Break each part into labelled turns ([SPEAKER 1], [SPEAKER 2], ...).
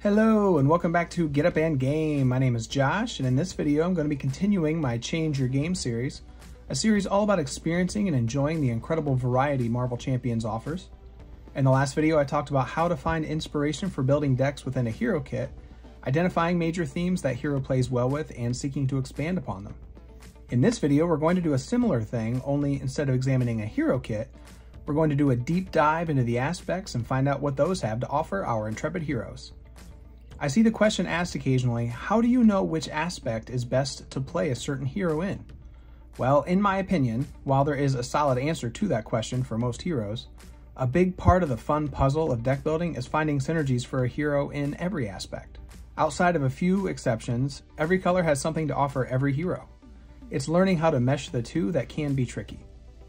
[SPEAKER 1] Hello and welcome back to Get Up and Game. My name is Josh and in this video I'm going to be continuing my Change Your Game series, a series all about experiencing and enjoying the incredible variety Marvel Champions offers. In the last video I talked about how to find inspiration for building decks within a hero kit, identifying major themes that hero plays well with and seeking to expand upon them. In this video we're going to do a similar thing, only instead of examining a hero kit, we're going to do a deep dive into the aspects and find out what those have to offer our intrepid heroes. I see the question asked occasionally, how do you know which aspect is best to play a certain hero in? Well, in my opinion, while there is a solid answer to that question for most heroes, a big part of the fun puzzle of deck building is finding synergies for a hero in every aspect. Outside of a few exceptions, every color has something to offer every hero. It's learning how to mesh the two that can be tricky.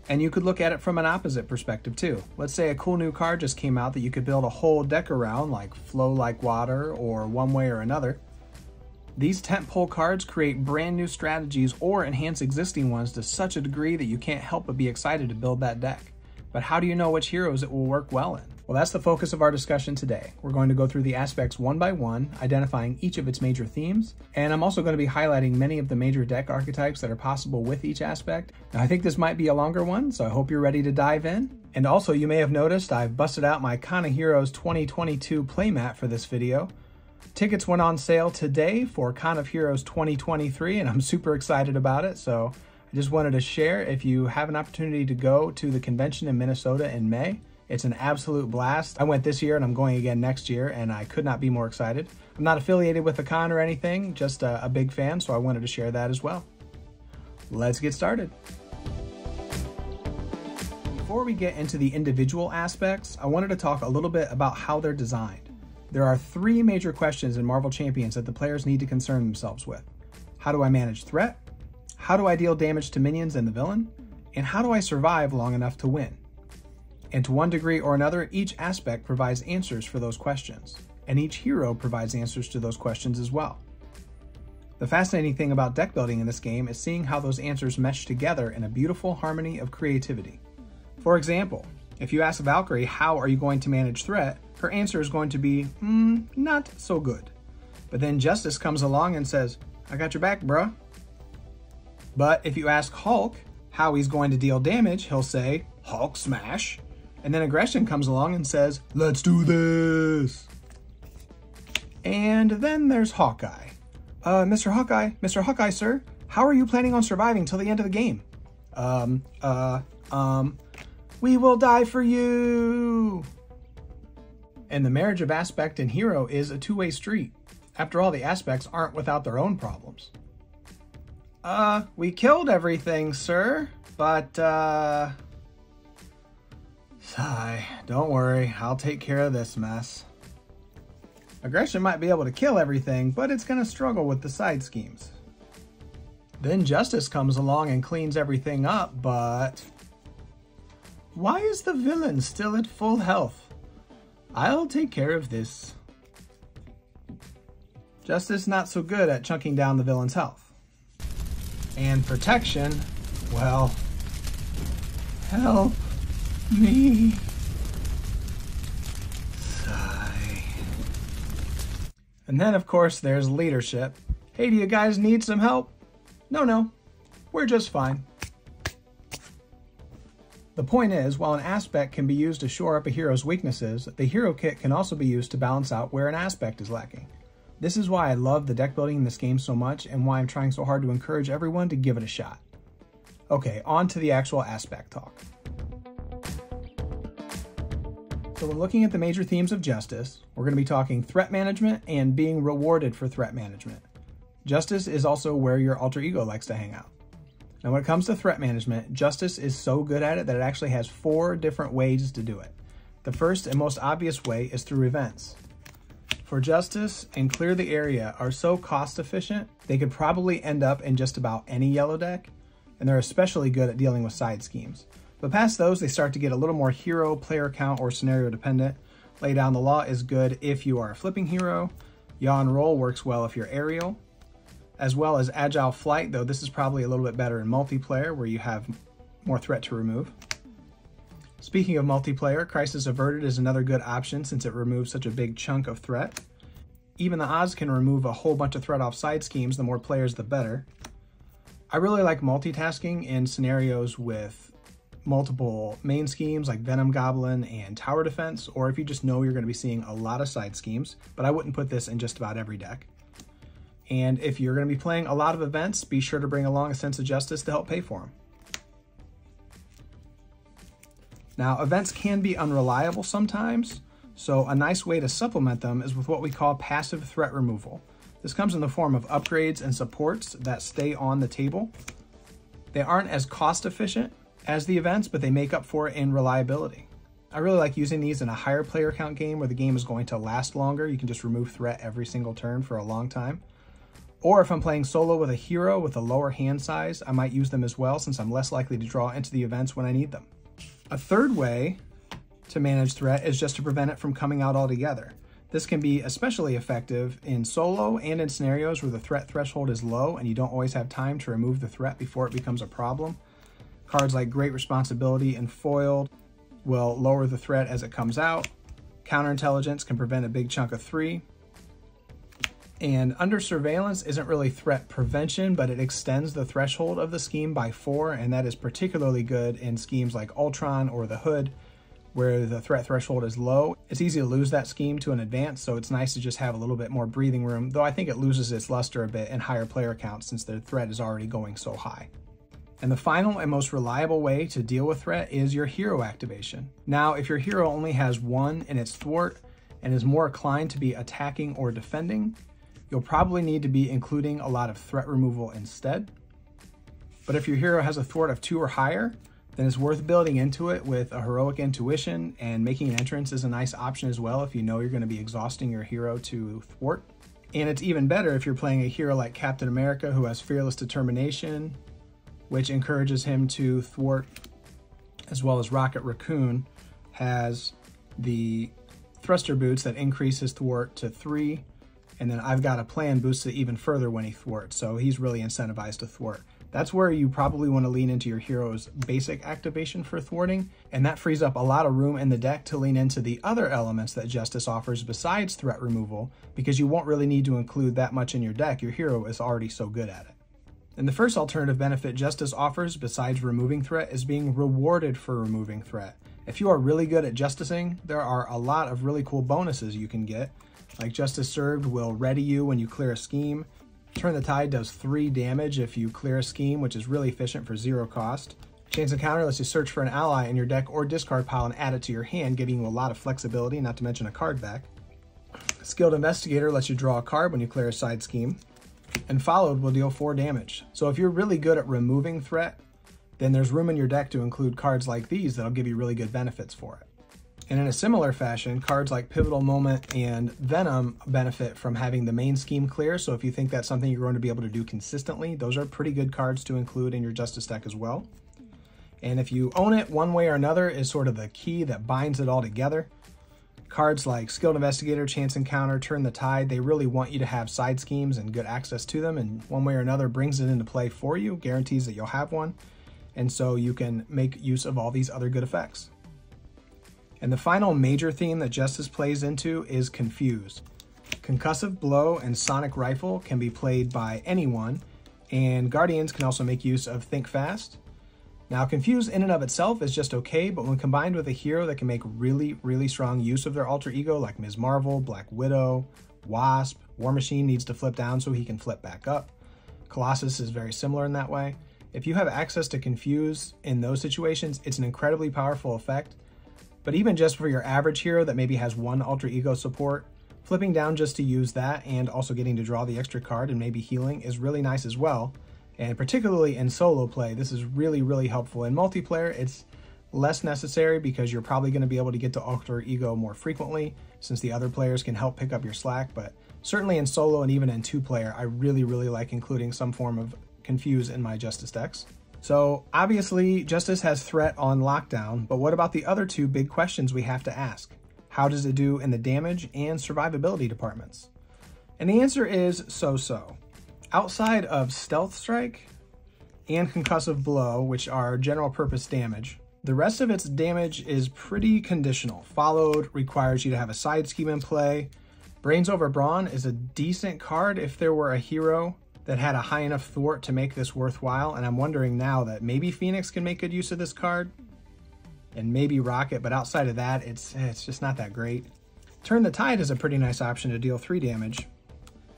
[SPEAKER 1] And you could look at it from an opposite perspective too. Let's say a cool new card just came out that you could build a whole deck around, like Flow Like Water or One Way or Another. These tentpole cards create brand new strategies or enhance existing ones to such a degree that you can't help but be excited to build that deck. But how do you know which heroes it will work well in? Well, that's the focus of our discussion today. We're going to go through the aspects one by one, identifying each of its major themes, and I'm also going to be highlighting many of the major deck archetypes that are possible with each aspect. Now, I think this might be a longer one, so I hope you're ready to dive in. And also, you may have noticed I've busted out my of Heroes 2022 playmat for this video. Tickets went on sale today for Con of Heroes 2023, and I'm super excited about it, so I just wanted to share if you have an opportunity to go to the convention in Minnesota in May, it's an absolute blast. I went this year and I'm going again next year and I could not be more excited. I'm not affiliated with the con or anything, just a, a big fan, so I wanted to share that as well. Let's get started. Before we get into the individual aspects, I wanted to talk a little bit about how they're designed. There are three major questions in Marvel Champions that the players need to concern themselves with. How do I manage threat? How do I deal damage to minions and the villain? And how do I survive long enough to win? And to one degree or another, each aspect provides answers for those questions, and each hero provides answers to those questions as well. The fascinating thing about deck building in this game is seeing how those answers mesh together in a beautiful harmony of creativity. For example, if you ask Valkyrie how are you going to manage threat, her answer is going to be, mm, not so good. But then Justice comes along and says, I got your back, bruh. But if you ask Hulk how he's going to deal damage, he'll say, Hulk smash. And then aggression comes along and says, let's do this. And then there's Hawkeye. Uh, Mr. Hawkeye, Mr. Hawkeye, sir, how are you planning on surviving till the end of the game? Um, uh, um, we will die for you. And the marriage of aspect and hero is a two-way street. After all, the aspects aren't without their own problems. Uh, we killed everything, sir, but, uh, Sigh. Don't worry, I'll take care of this mess. Aggression might be able to kill everything, but it's going to struggle with the side schemes. Then Justice comes along and cleans everything up, but... Why is the villain still at full health? I'll take care of this. Justice not so good at chunking down the villain's health. And protection, well, help me. Sigh. And then, of course, there's leadership. Hey, do you guys need some help? No, no. We're just fine. The point is, while an aspect can be used to shore up a hero's weaknesses, the hero kit can also be used to balance out where an aspect is lacking. This is why I love the deck building in this game so much and why I'm trying so hard to encourage everyone to give it a shot. Okay, on to the actual aspect talk. So when looking at the major themes of justice, we're going to be talking threat management and being rewarded for threat management. Justice is also where your alter ego likes to hang out. Now when it comes to threat management, Justice is so good at it that it actually has four different ways to do it. The first and most obvious way is through events. For Justice and Clear the Area are so cost efficient, they could probably end up in just about any yellow deck, and they're especially good at dealing with side schemes. But past those, they start to get a little more hero, player count, or scenario dependent. Lay Down the Law is good if you are a flipping hero. Yaw and Roll works well if you're aerial. As well as Agile Flight, though this is probably a little bit better in multiplayer where you have more threat to remove. Speaking of multiplayer, Crisis Averted is another good option since it removes such a big chunk of threat. even the odds can remove a whole bunch of threat off side schemes. The more players, the better. I really like multitasking in scenarios with multiple main schemes like Venom Goblin and Tower Defense, or if you just know you're going to be seeing a lot of side schemes, but I wouldn't put this in just about every deck. And if you're going to be playing a lot of events, be sure to bring along a sense of justice to help pay for them. Now, events can be unreliable sometimes, so a nice way to supplement them is with what we call passive threat removal. This comes in the form of upgrades and supports that stay on the table. They aren't as cost efficient as the events, but they make up for it in reliability. I really like using these in a higher player count game where the game is going to last longer. You can just remove threat every single turn for a long time. Or if I'm playing solo with a hero with a lower hand size, I might use them as well since I'm less likely to draw into the events when I need them. A third way to manage threat is just to prevent it from coming out altogether. This can be especially effective in solo and in scenarios where the threat threshold is low and you don't always have time to remove the threat before it becomes a problem. Cards like Great Responsibility and Foiled will lower the threat as it comes out. Counterintelligence can prevent a big chunk of three. And under surveillance isn't really threat prevention, but it extends the threshold of the scheme by four, and that is particularly good in schemes like Ultron or the Hood, where the threat threshold is low. It's easy to lose that scheme to an advance, so it's nice to just have a little bit more breathing room, though I think it loses its luster a bit in higher player counts since the threat is already going so high. And the final and most reliable way to deal with threat is your hero activation. Now, if your hero only has one in its thwart and is more inclined to be attacking or defending, you'll probably need to be including a lot of threat removal instead. But if your hero has a thwart of two or higher, then it's worth building into it with a heroic intuition and making an entrance is a nice option as well if you know you're going to be exhausting your hero to thwart. And it's even better if you're playing a hero like Captain America who has fearless determination, which encourages him to thwart, as well as Rocket Raccoon has the thruster boots that increase his thwart to three, and then I've got a plan boosts it even further when he thwarts, so he's really incentivized to thwart. That's where you probably want to lean into your hero's basic activation for thwarting, and that frees up a lot of room in the deck to lean into the other elements that Justice offers besides threat removal, because you won't really need to include that much in your deck. Your hero is already so good at it. And the first alternative benefit Justice offers besides removing threat is being rewarded for removing threat. If you are really good at justicing, there are a lot of really cool bonuses you can get. Like Justice Served will ready you when you clear a scheme, Turn the Tide does 3 damage if you clear a scheme, which is really efficient for 0 cost. Chance Encounter lets you search for an ally in your deck or discard pile and add it to your hand, giving you a lot of flexibility, not to mention a card back. Skilled Investigator lets you draw a card when you clear a side scheme. And Followed will deal 4 damage. So if you're really good at removing threat, then there's room in your deck to include cards like these that'll give you really good benefits for it. And in a similar fashion, cards like Pivotal Moment and Venom benefit from having the main scheme clear. So if you think that's something you're going to be able to do consistently, those are pretty good cards to include in your Justice deck as well. And if you own it one way or another is sort of the key that binds it all together. Cards like Skilled Investigator, Chance Encounter, Turn the Tide, they really want you to have side schemes and good access to them. And one way or another brings it into play for you, guarantees that you'll have one. And so you can make use of all these other good effects. And the final major theme that Justice plays into is Confuse. Concussive Blow and Sonic Rifle can be played by anyone, and Guardians can also make use of Think Fast. Now, Confuse in and of itself is just okay, but when combined with a hero that can make really, really strong use of their alter ego, like Ms. Marvel, Black Widow, Wasp, War Machine needs to flip down so he can flip back up. Colossus is very similar in that way. If you have access to Confuse in those situations, it's an incredibly powerful effect but even just for your average hero that maybe has one alter ego support, flipping down just to use that and also getting to draw the extra card and maybe healing is really nice as well. And particularly in solo play, this is really, really helpful. In multiplayer, it's less necessary because you're probably going to be able to get to alter ego more frequently since the other players can help pick up your slack. But certainly in solo and even in two player, I really, really like including some form of confuse in my Justice decks. So obviously Justice has threat on lockdown, but what about the other two big questions we have to ask? How does it do in the damage and survivability departments? And the answer is so-so. Outside of Stealth Strike and Concussive Blow, which are general purpose damage, the rest of its damage is pretty conditional. Followed requires you to have a side scheme in play, Brains over Brawn is a decent card if there were a hero that had a high enough thwart to make this worthwhile, and I'm wondering now that maybe Phoenix can make good use of this card, and maybe Rocket, but outside of that, it's, it's just not that great. Turn the Tide is a pretty nice option to deal 3 damage.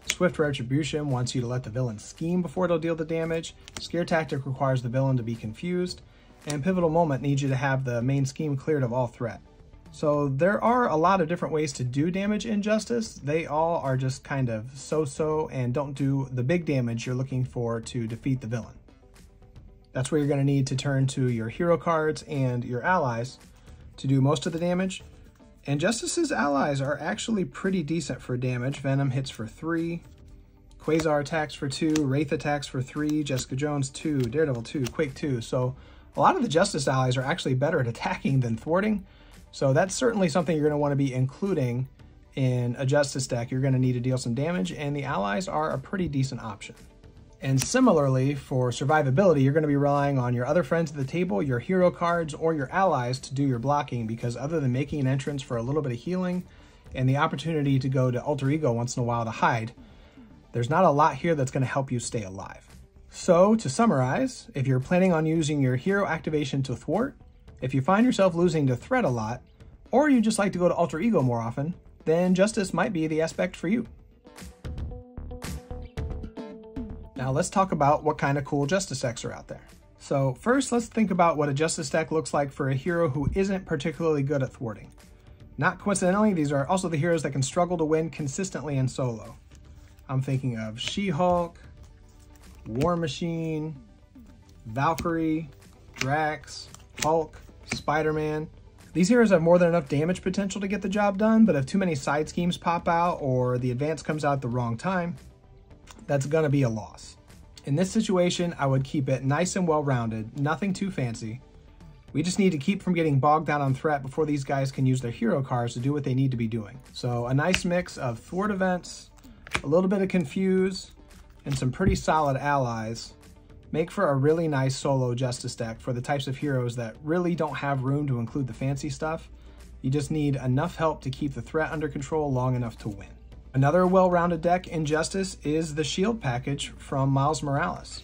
[SPEAKER 1] Swift Retribution wants you to let the villain scheme before it'll deal the damage. Scare Tactic requires the villain to be confused. And Pivotal Moment needs you to have the main scheme cleared of all threat. So there are a lot of different ways to do damage in Justice. They all are just kind of so-so and don't do the big damage you're looking for to defeat the villain. That's where you're going to need to turn to your hero cards and your allies to do most of the damage. And Justice's allies are actually pretty decent for damage. Venom hits for 3, Quasar attacks for 2, Wraith attacks for 3, Jessica Jones 2, Daredevil 2, Quake 2. So a lot of the Justice allies are actually better at attacking than thwarting. So that's certainly something you're going to want to be including in a Justice deck. You're going to need to deal some damage, and the allies are a pretty decent option. And similarly, for survivability, you're going to be relying on your other friends at the table, your hero cards, or your allies to do your blocking, because other than making an entrance for a little bit of healing and the opportunity to go to Alter Ego once in a while to hide, there's not a lot here that's going to help you stay alive. So, to summarize, if you're planning on using your hero activation to thwart, if you find yourself losing to threat a lot, or you just like to go to alter ego more often, then justice might be the aspect for you. Now let's talk about what kind of cool justice decks are out there. So first, let's think about what a justice deck looks like for a hero who isn't particularly good at thwarting. Not coincidentally, these are also the heroes that can struggle to win consistently in solo. I'm thinking of She-Hulk, War Machine, Valkyrie, Drax, Hulk, Spider-Man. These heroes have more than enough damage potential to get the job done, but if too many side schemes pop out or the advance comes out at the wrong time, that's gonna be a loss. In this situation, I would keep it nice and well-rounded, nothing too fancy. We just need to keep from getting bogged down on threat before these guys can use their hero cards to do what they need to be doing. So a nice mix of thwart events, a little bit of confuse, and some pretty solid allies make for a really nice solo Justice deck for the types of heroes that really don't have room to include the fancy stuff. You just need enough help to keep the threat under control long enough to win. Another well-rounded deck in Justice is the Shield package from Miles Morales.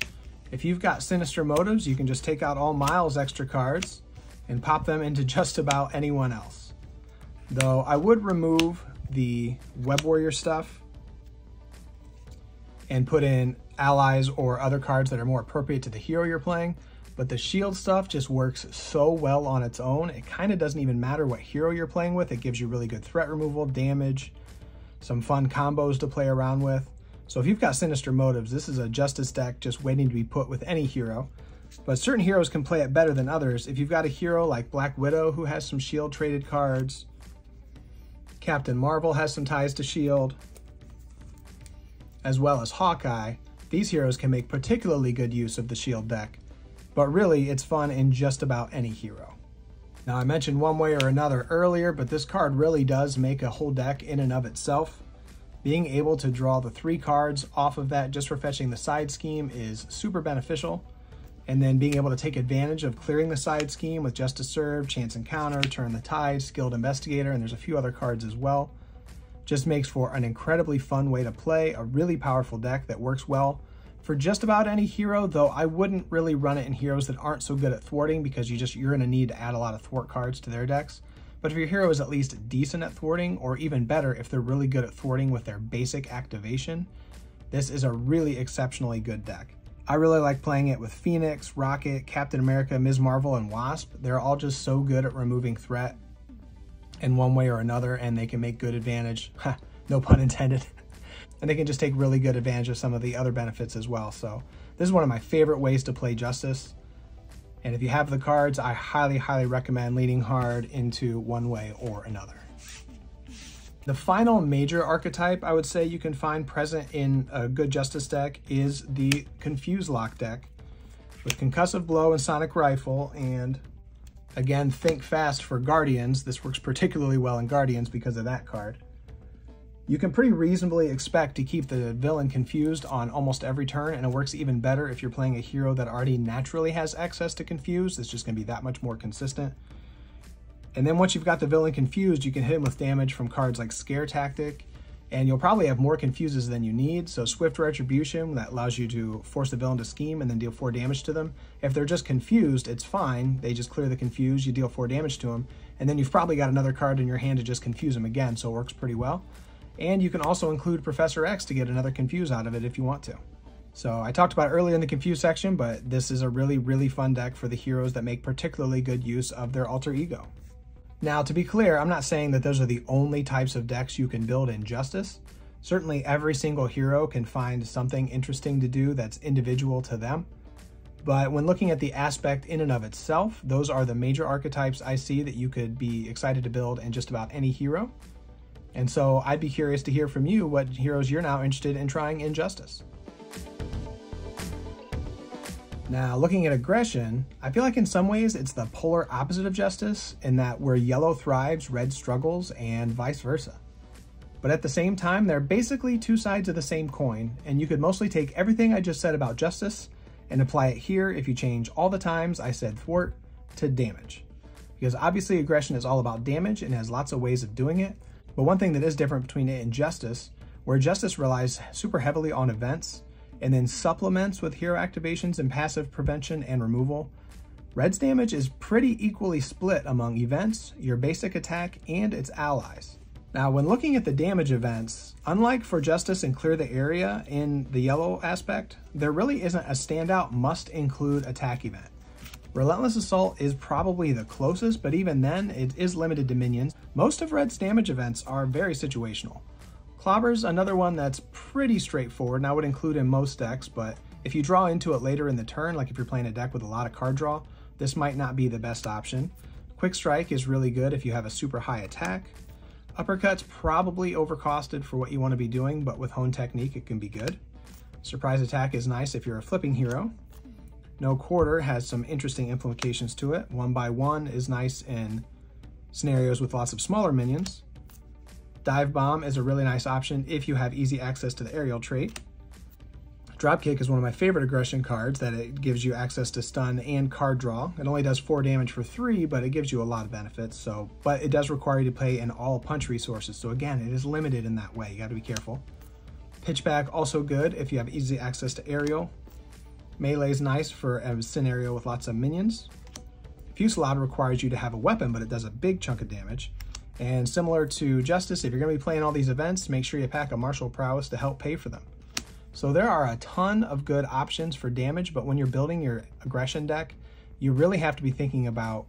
[SPEAKER 1] If you've got Sinister Motives, you can just take out all Miles extra cards and pop them into just about anyone else. Though I would remove the Web Warrior stuff and put in allies or other cards that are more appropriate to the hero you're playing. But the shield stuff just works so well on its own. It kind of doesn't even matter what hero you're playing with. It gives you really good threat removal, damage, some fun combos to play around with. So if you've got Sinister Motives, this is a Justice deck just waiting to be put with any hero. But certain heroes can play it better than others. If you've got a hero like Black Widow who has some shield traded cards, Captain Marvel has some ties to shield, as well as Hawkeye, these heroes can make particularly good use of the shield deck, but really it's fun in just about any hero. Now I mentioned one way or another earlier, but this card really does make a whole deck in and of itself. Being able to draw the three cards off of that just for fetching the side scheme is super beneficial. And then being able to take advantage of clearing the side scheme with Justice Serve, Chance Encounter, Turn the Tide, Skilled Investigator, and there's a few other cards as well just makes for an incredibly fun way to play, a really powerful deck that works well for just about any hero, though I wouldn't really run it in heroes that aren't so good at thwarting because you just you're gonna need to add a lot of thwart cards to their decks. But if your hero is at least decent at thwarting, or even better, if they're really good at thwarting with their basic activation, this is a really exceptionally good deck. I really like playing it with Phoenix, Rocket, Captain America, Ms. Marvel, and Wasp. They're all just so good at removing threat in one way or another and they can make good advantage, no pun intended, and they can just take really good advantage of some of the other benefits as well. So this is one of my favorite ways to play Justice. And if you have the cards, I highly, highly recommend leaning hard into one way or another. The final major archetype I would say you can find present in a good Justice deck is the Confuse Lock deck with Concussive Blow and Sonic Rifle and Again, think fast for Guardians. This works particularly well in Guardians because of that card. You can pretty reasonably expect to keep the villain confused on almost every turn, and it works even better if you're playing a hero that already naturally has access to confuse. It's just going to be that much more consistent. And then once you've got the villain confused, you can hit him with damage from cards like Scare Tactic And you'll probably have more confuses than you need. So Swift Retribution, that allows you to force the villain to scheme and then deal four damage to them. If they're just confused, it's fine. They just clear the confuse, you deal four damage to them. And then you've probably got another card in your hand to just confuse them again, so it works pretty well. And you can also include Professor X to get another confuse out of it if you want to. So I talked about earlier in the confuse section, but this is a really, really fun deck for the heroes that make particularly good use of their alter ego. Now, to be clear, I'm not saying that those are the only types of decks you can build in Justice. Certainly every single hero can find something interesting to do that's individual to them. But when looking at the aspect in and of itself, those are the major archetypes I see that you could be excited to build in just about any hero. And so I'd be curious to hear from you what heroes you're now interested in trying in Justice. Now, looking at aggression, I feel like in some ways it's the polar opposite of justice in that where yellow thrives, red struggles, and vice versa. But at the same time, they're basically two sides of the same coin, and you could mostly take everything I just said about justice and apply it here if you change all the times I said thwart to damage. Because obviously aggression is all about damage and has lots of ways of doing it, but one thing that is different between it and justice, where justice relies super heavily on events, and then supplements with hero activations and passive prevention and removal. Red's damage is pretty equally split among events, your basic attack, and its allies. Now, when looking at the damage events, unlike for Justice and Clear the Area in the yellow aspect, there really isn't a standout must include attack event. Relentless Assault is probably the closest, but even then, it is limited to minions. Most of Red's damage events are very situational. Clobber's another one that's pretty straightforward, and I would include in most decks, but if you draw into it later in the turn, like if you're playing a deck with a lot of card draw, this might not be the best option. Quick Strike is really good if you have a super high attack. Uppercut's probably overcosted for what you want to be doing, but with Hone Technique it can be good. Surprise Attack is nice if you're a flipping hero. No Quarter has some interesting implications to it. One by one is nice in scenarios with lots of smaller minions. Dive Bomb is a really nice option if you have easy access to the aerial trait. Dropkick is one of my favorite aggression cards that it gives you access to stun and card draw. It only does four damage for three, but it gives you a lot of benefits. So, but it does require you to play in all punch resources. So again, it is limited in that way. You got to be careful. Pitchback also good if you have easy access to aerial. Melee is nice for a scenario with lots of minions. Fusillade requires you to have a weapon, but it does a big chunk of damage. And similar to Justice, if you're going to be playing all these events, make sure you pack a Martial Prowess to help pay for them. So there are a ton of good options for damage, but when you're building your aggression deck, you really have to be thinking about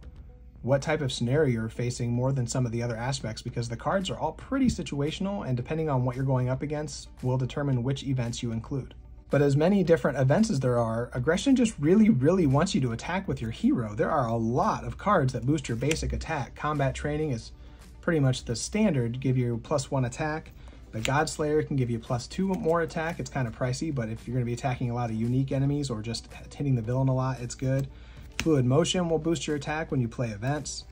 [SPEAKER 1] what type of scenario you're facing more than some of the other aspects because the cards are all pretty situational and depending on what you're going up against will determine which events you include. But as many different events as there are, aggression just really, really wants you to attack with your hero. There are a lot of cards that boost your basic attack. Combat training is pretty much the standard, give you plus one attack. The Godslayer can give you plus two more attack. It's kind of pricey, but if you're going to be attacking a lot of unique enemies or just hitting the villain a lot, it's good. Fluid Motion will boost your attack when you play events.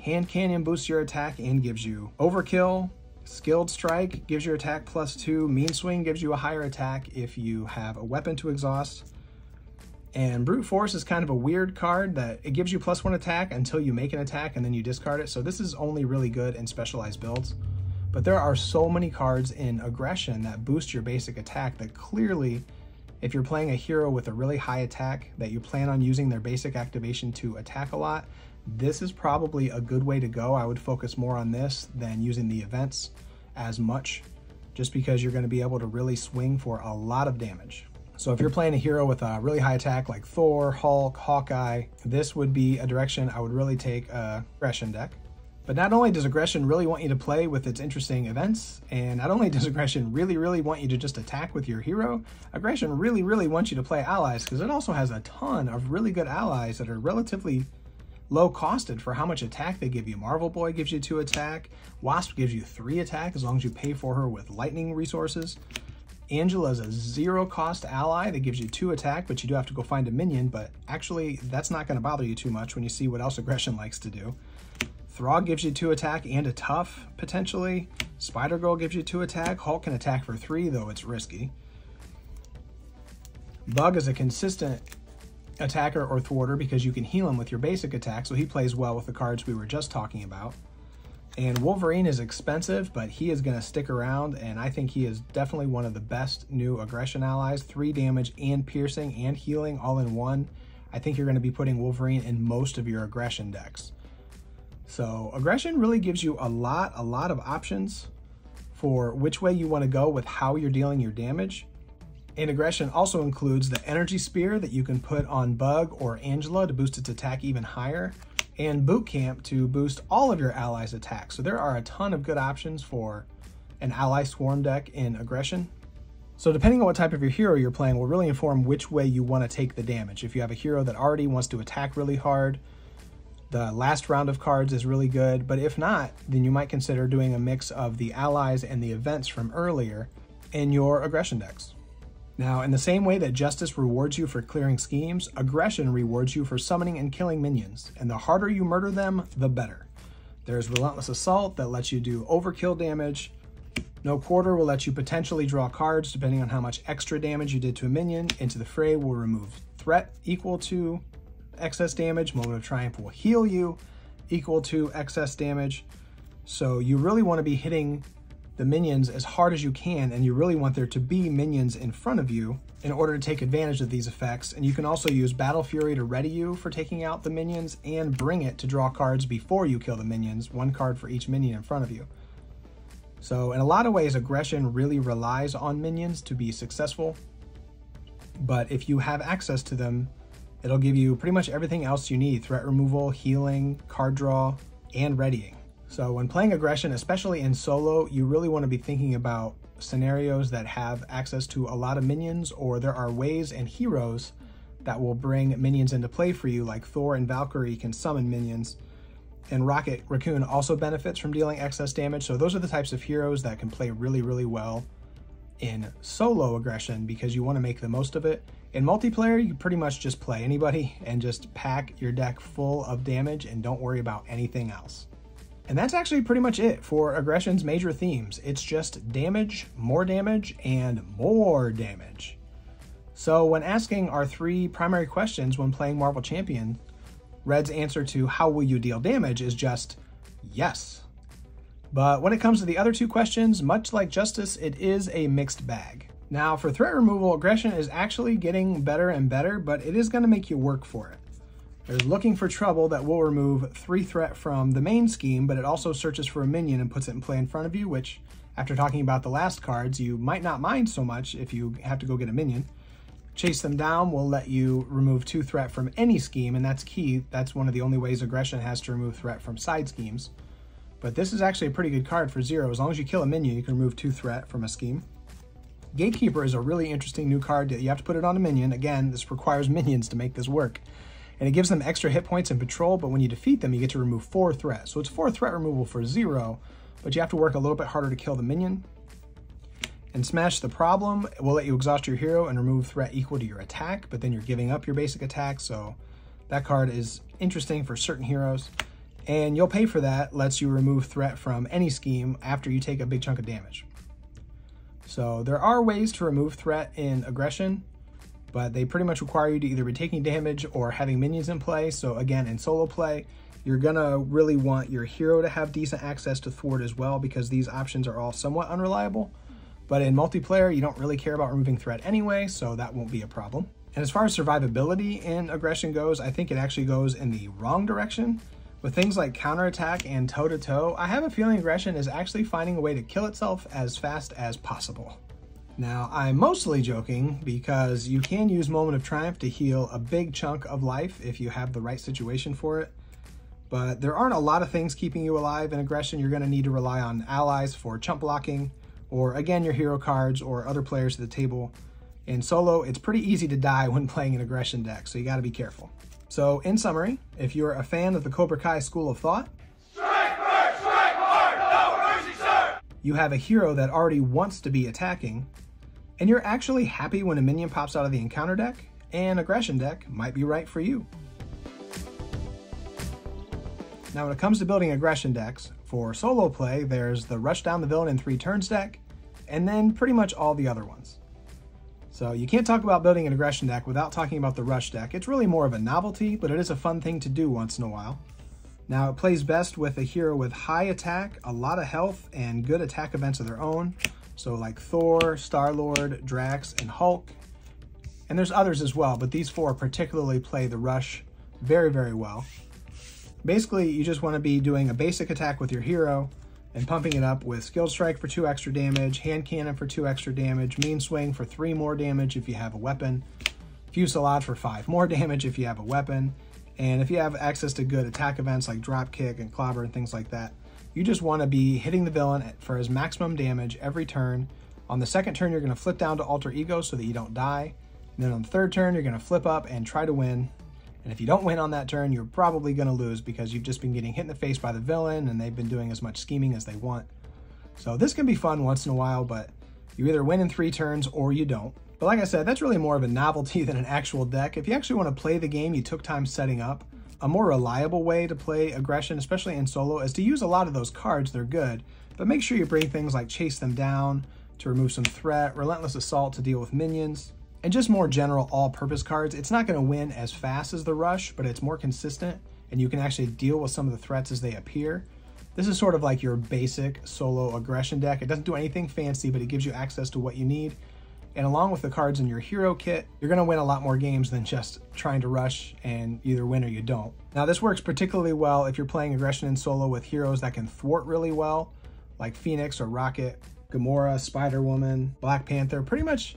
[SPEAKER 1] Hand Cannon boosts your attack and gives you Overkill. Skilled Strike gives your attack plus two. Mean Swing gives you a higher attack if you have a weapon to exhaust. And Brute Force is kind of a weird card that it gives you plus one attack until you make an attack and then you discard it. So this is only really good in specialized builds. But there are so many cards in aggression that boost your basic attack that clearly, if you're playing a hero with a really high attack that you plan on using their basic activation to attack a lot, this is probably a good way to go. I would focus more on this than using the events as much, just because you're going to be able to really swing for a lot of damage. So if you're playing a hero with a really high attack like Thor, Hulk, Hawkeye, this would be a direction I would really take a aggression deck. But not only does aggression really want you to play with its interesting events, and not only does aggression really, really want you to just attack with your hero, aggression really, really wants you to play allies because it also has a ton of really good allies that are relatively low costed for how much attack they give you. Marvel Boy gives you two attack, Wasp gives you three attack as long as you pay for her with lightning resources. Angela is a zero cost ally that gives you two attack, but you do have to go find a minion, but actually that's not going to bother you too much when you see what else aggression likes to do. Throg gives you two attack and a tough, potentially. Spider-Girl gives you two attack. Hulk can attack for three, though it's risky. Bug is a consistent attacker or thwarter because you can heal him with your basic attack, so he plays well with the cards we were just talking about. And Wolverine is expensive, but he is going to stick around, and I think he is definitely one of the best new aggression allies. Three damage and piercing and healing all in one. I think you're going to be putting Wolverine in most of your aggression decks. So aggression really gives you a lot, a lot of options for which way you want to go with how you're dealing your damage. Aggression also includes the energy spear that you can put on Bug or Angela to boost its attack even higher, and Boot Camp to boost all of your allies' attacks. So there are a ton of good options for an ally swarm deck in aggression. So depending on what type of your hero you're playing will really inform which way you want to take the damage. If you have a hero that already wants to attack really hard, the last round of cards is really good, but if not, then you might consider doing a mix of the allies and the events from earlier in your aggression decks. Now, in the same way that Justice rewards you for clearing schemes, Aggression rewards you for summoning and killing minions, and the harder you murder them, the better. There's Relentless Assault that lets you do overkill damage. No Quarter will let you potentially draw cards depending on how much extra damage you did to a minion. Into the Fray will remove threat equal to excess damage. Moment of Triumph will heal you equal to excess damage. So you really want to be hitting the minions as hard as you can, and you really want there to be minions in front of you in order to take advantage of these effects. And you can also use Battle Fury to ready you for taking out the minions and bring it to draw cards before you kill the minions, one card for each minion in front of you. So in a lot of ways, aggression really relies on minions to be successful. But if you have access to them, it'll give you pretty much everything else you need, threat removal, healing, card draw, and readying. So when playing aggression, especially in solo, you really want to be thinking about scenarios that have access to a lot of minions or there are ways and heroes that will bring minions into play for you like Thor and Valkyrie can summon minions and Rocket Raccoon also benefits from dealing excess damage. So those are the types of heroes that can play really, really well in solo aggression because you want to make the most of it. In multiplayer, you pretty much just play anybody and just pack your deck full of damage and don't worry about anything else. And that's actually pretty much it for aggression's major themes. It's just damage, more damage, and more damage. So when asking our three primary questions when playing Marvel Champion, Red's answer to how will you deal damage is just yes. But when it comes to the other two questions, much like Justice, it is a mixed bag. Now for threat removal, aggression is actually getting better and better, but it is going to make you work for it. There's looking for trouble that will remove three threat from the main scheme, but it also searches for a minion and puts it in play in front of you, which, after talking about the last cards, you might not mind so much if you have to go get a minion. Chase them down will let you remove two threat from any scheme, and that's key. That's one of the only ways aggression has to remove threat from side schemes. But this is actually a pretty good card for zero. As long as you kill a minion, you can remove two threat from a scheme. Gatekeeper is a really interesting new card that you have to put it on a minion. Again, this requires minions to make this work and it gives them extra hit points and patrol, but when you defeat them, you get to remove four threat. So it's four threat removal for zero, but you have to work a little bit harder to kill the minion. And Smash the Problem will let you exhaust your hero and remove threat equal to your attack, but then you're giving up your basic attack, so that card is interesting for certain heroes. And you'll pay for that, lets you remove threat from any scheme after you take a big chunk of damage. So there are ways to remove threat in aggression but they pretty much require you to either be taking damage or having minions in play. So again, in solo play, you're gonna really want your hero to have decent access to thwart as well because these options are all somewhat unreliable. But in multiplayer, you don't really care about removing threat anyway, so that won't be a problem. And as far as survivability in aggression goes, I think it actually goes in the wrong direction. With things like counterattack and toe-to-toe, -to -toe, I have a feeling aggression is actually finding a way to kill itself as fast as possible. Now, I'm mostly joking because you can use Moment of Triumph to heal a big chunk of life if you have the right situation for it. But there aren't a lot of things keeping you alive in aggression. You're going to need to rely on allies for chump blocking, or again, your hero cards or other players at the table. In solo, it's pretty easy to die when playing an aggression deck, so you got to be careful. So, in summary, if you're a fan of the Cobra Kai school of thought, strike first, strike hard, no mercy, sir! You have a hero that already wants to be attacking, and you're actually happy when a minion pops out of the encounter deck, an aggression deck might be right for you. Now when it comes to building aggression decks, for solo play, there's the Rush Down the Villain in 3 turns deck, and then pretty much all the other ones. So you can't talk about building an aggression deck without talking about the Rush deck. It's really more of a novelty, but it is a fun thing to do once in a while. Now, it plays best with a hero with high attack, a lot of health, and good attack events of their own. So like Thor, Star-Lord, Drax, and Hulk. And there's others as well, but these four particularly play the rush very, very well. Basically, you just want to be doing a basic attack with your hero and pumping it up with Skilled Strike for 2 extra damage, Hand Cannon for 2 extra damage, Mean Swing for 3 more damage if you have a weapon, Fusillade for 5 more damage if you have a weapon, and if you have access to good attack events like Drop Kick and Clobber and things like that, you just want to be hitting the villain for his maximum damage every turn. On the second turn, you're going to flip down to Alter Ego so that you don't die. And then on the third turn, you're going to flip up and try to win. And if you don't win on that turn, you're probably going to lose because you've just been getting hit in the face by the villain and they've been doing as much scheming as they want. So this can be fun once in a while, but you either win in three turns or you don't. But like I said, that's really more of a novelty than an actual deck. If you actually want to play the game you took time setting up, a more reliable way to play aggression, especially in solo, is to use a lot of those cards. They're good, but make sure you bring things like Chase Them Down to remove some threat, Relentless Assault to deal with minions, and just more general all-purpose cards. It's not going to win as fast as the Rush, but it's more consistent, and you can actually deal with some of the threats as they appear. This is sort of like your basic solo aggression deck. It doesn't do anything fancy, but it gives you access to what you need and along with the cards in your hero kit, you're gonna win a lot more games than just trying to rush and either win or you don't. Now this works particularly well if you're playing aggression in solo with heroes that can thwart really well, like Phoenix or Rocket, Gamora, Spider-Woman, Black Panther, pretty much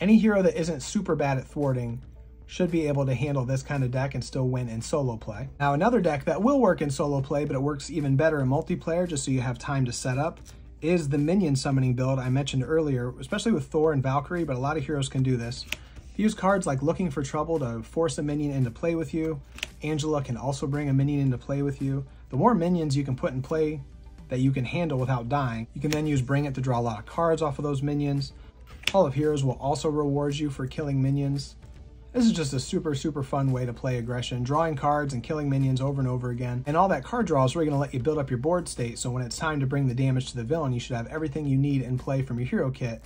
[SPEAKER 1] any hero that isn't super bad at thwarting should be able to handle this kind of deck and still win in solo play. Now another deck that will work in solo play, but it works even better in multiplayer just so you have time to set up, is the minion summoning build I mentioned earlier, especially with Thor and Valkyrie, but a lot of heroes can do this. Use cards like Looking for Trouble to force a minion into play with you. Angela can also bring a minion into play with you. The more minions you can put in play that you can handle without dying, you can then use Bring It to draw a lot of cards off of those minions. Hall of Heroes will also reward you for killing minions. This is just a super, super fun way to play aggression, drawing cards and killing minions over and over again. And all that card draw is really going to let you build up your board state, so when it's time to bring the damage to the villain, you should have everything you need in play from your hero kit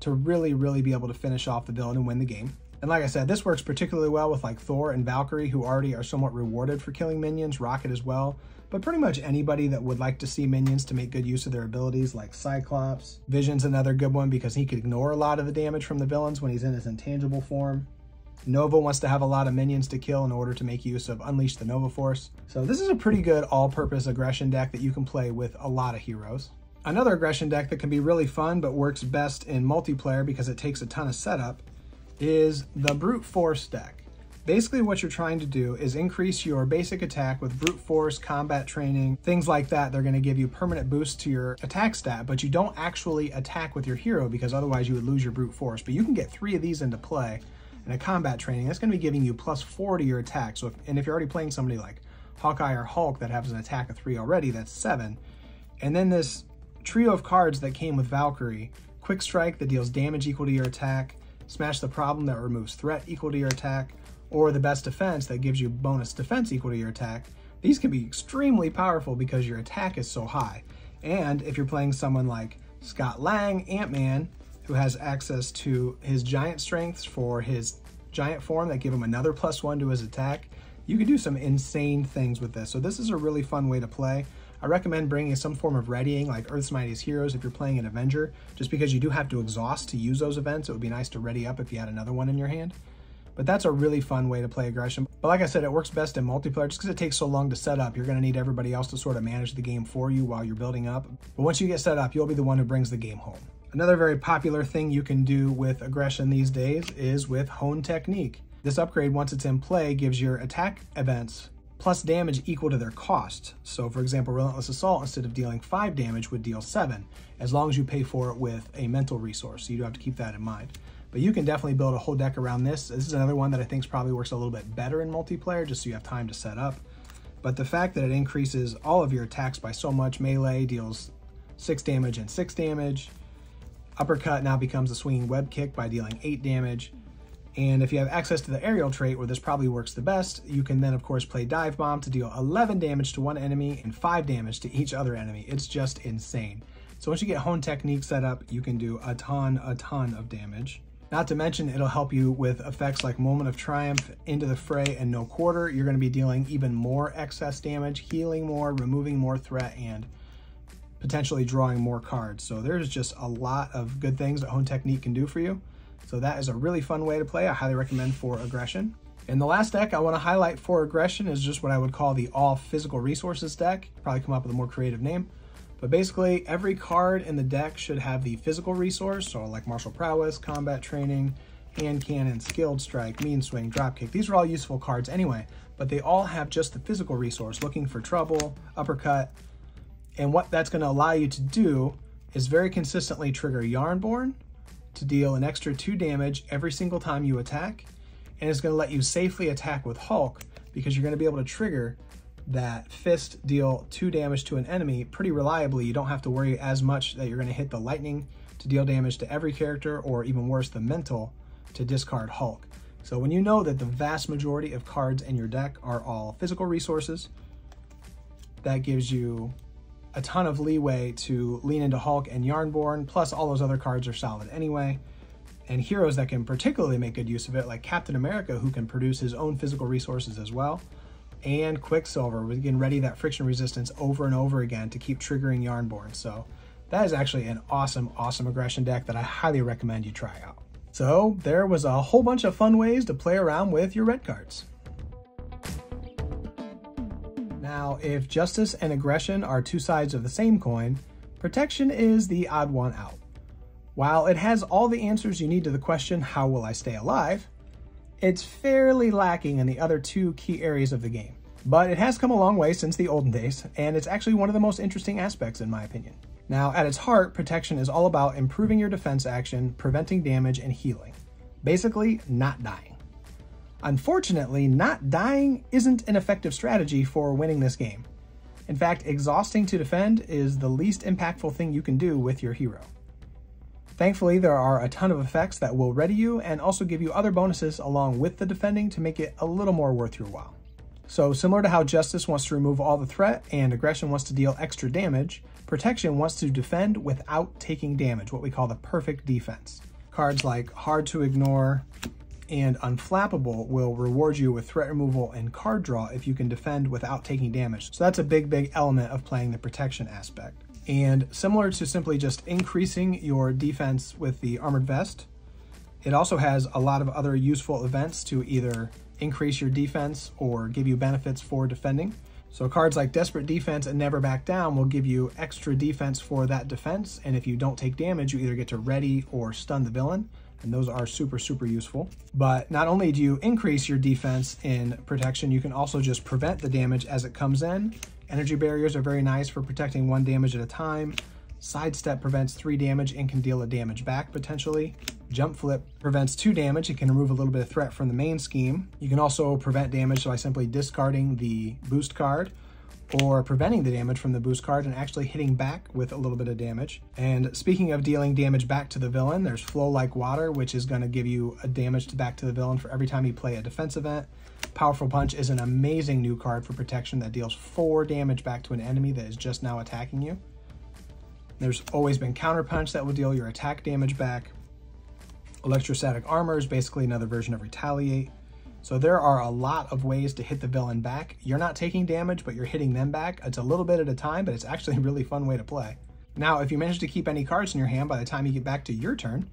[SPEAKER 1] to really, really be able to finish off the villain and win the game. And like I said, this works particularly well with like Thor and Valkyrie, who already are somewhat rewarded for killing minions, Rocket as well. But pretty much anybody that would like to see minions to make good use of their abilities, like Cyclops. Vision's another good one because he could ignore a lot of the damage from the villains when he's in his intangible form. Nova wants to have a lot of minions to kill in order to make use of Unleash the Nova Force. So this is a pretty good all-purpose aggression deck that you can play with a lot of heroes. Another aggression deck that can be really fun but works best in multiplayer because it takes a ton of setup is the Brute Force deck. Basically what you're trying to do is increase your basic attack with brute force, combat training, things like that. They're going to give you permanent boost to your attack stat, but you don't actually attack with your hero because otherwise you would lose your brute force. But you can get three of these into play and a combat training, that's going to be giving you plus four to your attack. So, if, and if you're already playing somebody like Hawkeye or Hulk that has an attack of three already, that's seven. And then this trio of cards that came with Valkyrie, Quick Strike that deals damage equal to your attack, Smash the Problem that removes threat equal to your attack, or the Best Defense that gives you bonus defense equal to your attack. These can be extremely powerful because your attack is so high. And if you're playing someone like Scott Lang, Ant-Man, who has access to his giant strengths for his giant form that give him another plus one to his attack. You can do some insane things with this. So this is a really fun way to play. I recommend bringing some form of readying like Earth's Mightiest Heroes if you're playing an Avenger, just because you do have to exhaust to use those events. It would be nice to ready up if you had another one in your hand. But that's a really fun way to play aggression. But like I said, it works best in multiplayer just because it takes so long to set up. You're going to need everybody else to sort of manage the game for you while you're building up. But once you get set up, you'll be the one who brings the game home. Another very popular thing you can do with aggression these days is with Hone Technique. This upgrade, once it's in play, gives your attack events plus damage equal to their cost. So for example, Relentless Assault, instead of dealing 5 damage, would deal 7, as long as you pay for it with a mental resource. So you do have to keep that in mind. But you can definitely build a whole deck around this. This is another one that I think probably works a little bit better in multiplayer, just so you have time to set up. But the fact that it increases all of your attacks by so much, melee deals 6 damage and 6 damage, Uppercut now becomes a swinging web kick by dealing 8 damage. And if you have access to the aerial trait, where this probably works the best, you can then of course play Dive Bomb to deal 11 damage to one enemy and 5 damage to each other enemy. It's just insane. So once you get Hone Technique set up, you can do a ton, a ton of damage. Not to mention, it'll help you with effects like Moment of Triumph, Into the Fray, and No Quarter. You're going to be dealing even more excess damage, healing more, removing more threat, and potentially drawing more cards. So there's just a lot of good things that Hone Technique can do for you. So that is a really fun way to play. I highly recommend for aggression. And the last deck I want to highlight for aggression is just what I would call the all physical resources deck. Probably come up with a more creative name. But basically, every card in the deck should have the physical resource, so like martial prowess, combat training, hand cannon, skilled strike, mean swing, dropkick. These are all useful cards anyway, but they all have just the physical resource, looking for trouble, uppercut. And what that's going to allow you to do is very consistently trigger Jarnbjorn to deal an extra two damage every single time you attack. And it's going to let you safely attack with Hulk because you're going to be able to trigger that fist deal two damage to an enemy pretty reliably. You don't have to worry as much that you're going to hit the lightning to deal damage to every character, or even worse, the mental to discard Hulk. So when you know that the vast majority of cards in your deck are all physical resources, that gives you a ton of leeway to lean into Hulk and Jarnbjorn, plus all those other cards are solid anyway. And heroes that can particularly make good use of it, like Captain America, who can produce his own physical resources as well and Quicksilver. We can ready that friction resistance over and over again to keep triggering Jarnbjorn. So that is actually an awesome, awesome aggression deck that I highly recommend you try out. So there was a whole bunch of fun ways to play around with your red cards. Now, if justice and aggression are two sides of the same coin, protection is the odd one out. While it has all the answers you need to the question, how will I stay alive? It's fairly lacking in the other two key areas of the game, but it has come a long way since the olden days, and it's actually one of the most interesting aspects in my opinion. Now, at its heart, protection is all about improving your defense action, preventing damage, and healing. Basically, not dying. Unfortunately, not dying isn't an effective strategy for winning this game. In fact, exhausting to defend is the least impactful thing you can do with your hero. Thankfully, there are a ton of effects that will ready you and also give you other bonuses along with the defending to make it a little more worth your while. So similar to how Justice wants to remove all the threat and Aggression wants to deal extra damage, Protection wants to defend without taking damage, what we call the perfect defense. Cards like Hard to Ignore and Unflappable will reward you with threat removal and card draw if you can defend without taking damage. So that's a big, big element of playing the protection aspect. And similar to simply just increasing your defense with the Armored Vest, it also has a lot of other useful events to either increase your defense or give you benefits for defending. So cards like Desperate Defense and Never Back Down will give you extra defense for that defense, and if you don't take damage, you either get to ready or stun the villain, and those are super, super useful. But not only do you increase your defense in protection, you can also just prevent the damage as it comes in, Energy barriers are very nice for protecting one damage at a time. Sidestep prevents three damage and can deal a damage back potentially. Jump flip prevents two damage and can remove a little bit of threat from the main scheme. You can also prevent damage by simply discarding the boost card or preventing the damage from the boost card and actually hitting back with a little bit of damage. And speaking of dealing damage back to the villain, there's Flow Like Water, which is going to give you a damage back to the villain for every time you play a defense event. Powerful Punch is an amazing new card for protection that deals 4 damage back to an enemy that is just now attacking you. There's always been Counter Punch that will deal your attack damage back. Electrostatic Armor is basically another version of Retaliate. So there are a lot of ways to hit the villain back. You're not taking damage, but you're hitting them back. It's a little bit at a time, but it's actually a really fun way to play. Now, if you manage to keep any cards in your hand by the time you get back to your turn,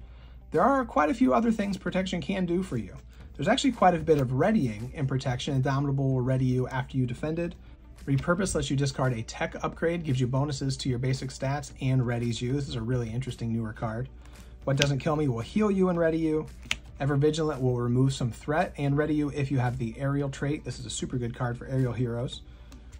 [SPEAKER 1] there are quite a few other things protection can do for you. There's actually quite a bit of readying in protection. Indomitable will ready you after you defended. Repurpose lets you discard a tech upgrade, gives you bonuses to your basic stats, and readies you. This is a really interesting newer card. What Doesn't Kill Me will heal you and ready you. Ever Vigilant will remove some threat and ready you if you have the aerial trait. This is a super good card for aerial heroes.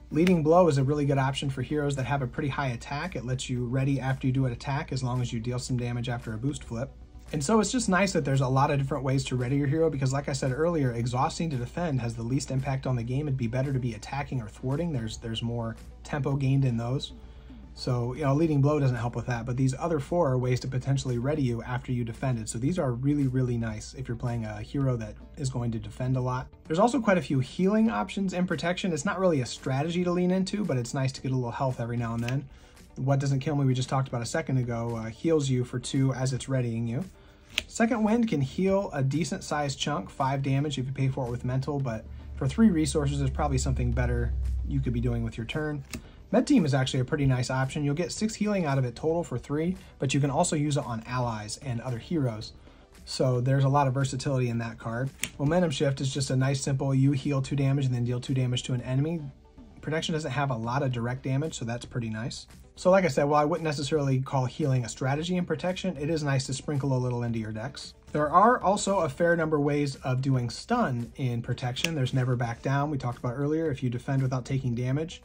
[SPEAKER 1] Leading Blow is a really good option for heroes that have a pretty high attack. It lets you ready after you do an attack as long as you deal some damage after a boost flip. And so it's just nice that there's a lot of different ways to ready your hero because like I said earlier, exhausting to defend has the least impact on the game. It'd be better to be attacking or thwarting. There's there's more tempo gained in those. So, you know, leading blow doesn't help with that, but these other four are ways to potentially ready you after you defended. So these are really, really nice if you're playing a hero that is going to defend a lot. There's also quite a few healing options in protection. It's not really a strategy to lean into, but it's nice to get a little health every now and then. What Doesn't Kill Me, we just talked about a second ago, uh, heals you for two as it's readying you. Second Wind can heal a decent sized chunk, 5 damage if you pay for it with mental, but for 3 resources there's probably something better you could be doing with your turn. Med Team is actually a pretty nice option. You'll get 6 healing out of it total for 3, but you can also use it on allies and other heroes. So there's a lot of versatility in that card. Momentum Shift is just a nice simple, you heal 2 damage and then deal 2 damage to an enemy. Protection doesn't have a lot of direct damage, so that's pretty nice. So like I said, while I wouldn't necessarily call healing a strategy in protection, it is nice to sprinkle a little into your decks. There are also a fair number of ways of doing stun in protection. There's never back down, we talked about earlier. If you defend without taking damage,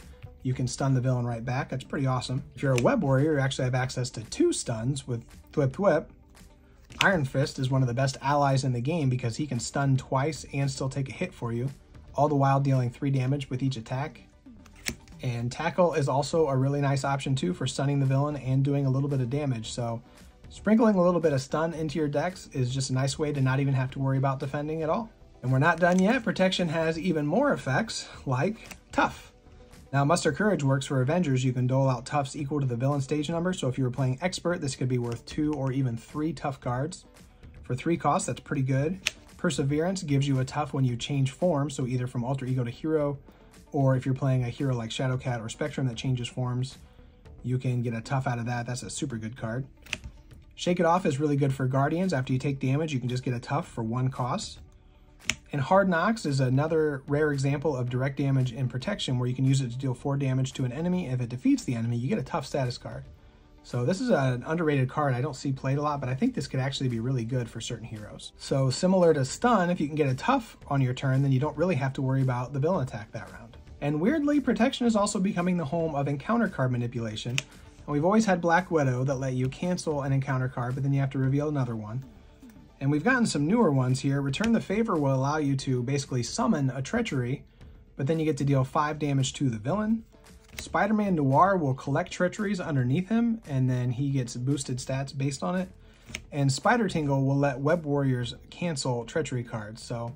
[SPEAKER 1] you can stun the villain right back. That's pretty awesome. If you're a web warrior, you actually have access to two stuns with Thwip Thwip. Iron Fist is one of the best allies in the game because he can stun twice and still take a hit for you, all the while dealing three damage with each attack. And Tackle is also a really nice option too for stunning the villain and doing a little bit of damage. So sprinkling a little bit of stun into your decks is just a nice way to not even have to worry about defending at all. And we're not done yet. Protection has even more effects like Tough. Now, Muster Courage works for Avengers. You can dole out Toughs equal to the villain stage number. So if you were playing Expert, this could be worth two or even three Tough cards. For three costs, that's pretty good. Perseverance gives you a Tough when you change form, so either from Alter Ego to Hero, or if you're playing a hero like Shadowcat or Spectrum that changes forms, you can get a tough out of that. That's a super good card. Shake It Off is really good for Guardians. After you take damage, you can just get a tough for one cost. And Hard Knocks is another rare example of direct damage and protection where you can use it to deal 4 damage to an enemy. If it defeats the enemy, you get a tough status card. So this is an underrated card I don't see played a lot, but I think this could actually be really good for certain heroes. So similar to Stun, if you can get a tough on your turn, then you don't really have to worry about the villain attack that round. And weirdly, Protection is also becoming the home of encounter card manipulation. And we've always had Black Widow that let you cancel an encounter card, but then you have to reveal another one. And we've gotten some newer ones here. Return the Favor will allow you to basically summon a Treachery, but then you get to deal 5 damage to the villain. Spider-Man Noir will collect Treacheries underneath him, and then he gets boosted stats based on it. And Spider Tingle will let Web Warriors cancel Treachery cards. So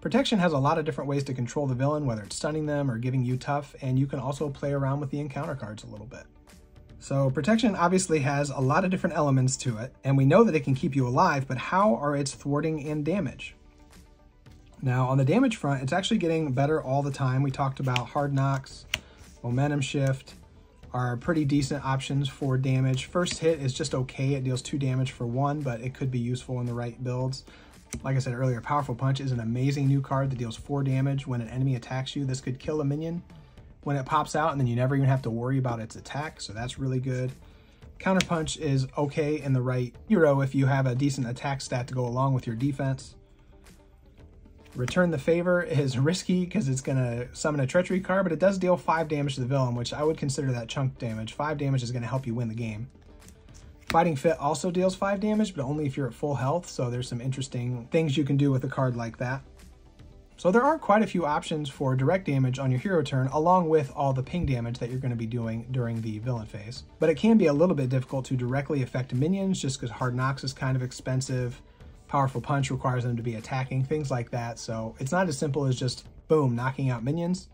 [SPEAKER 1] Protection has a lot of different ways to control the villain, whether it's stunning them or giving you tough, and you can also play around with the encounter cards a little bit. So Protection obviously has a lot of different elements to it, and we know that it can keep you alive, but how are its thwarting and damage? Now, on the damage front, it's actually getting better all the time. We talked about Hard Knocks, Momentum Shift, are pretty decent options for damage. First hit is just okay. It deals two damage for one, but it could be useful in the right builds. Like I said earlier, Powerful Punch is an amazing new card that deals 4 damage when an enemy attacks you. This could kill a minion when it pops out, and then you never even have to worry about its attack, so that's really good. Counterpunch is okay in the right hero if you have a decent attack stat to go along with your defense. Return the Favor is risky because it's going to summon a Treachery card, but it does deal 5 damage to the villain, which I would consider that chunk damage. 5 damage is going to help you win the game. Fighting Fit also deals 5 damage, but only if you're at full health, so there's some interesting things you can do with a card like that. So there are quite a few options for direct damage on your hero turn, along with all the ping damage that you're going to be doing during the villain phase. But it can be a little bit difficult to directly affect minions, just because Hard Knocks is kind of expensive, Powerful Punch requires them to be attacking, things like that, so it's not as simple as just, boom, knocking out minions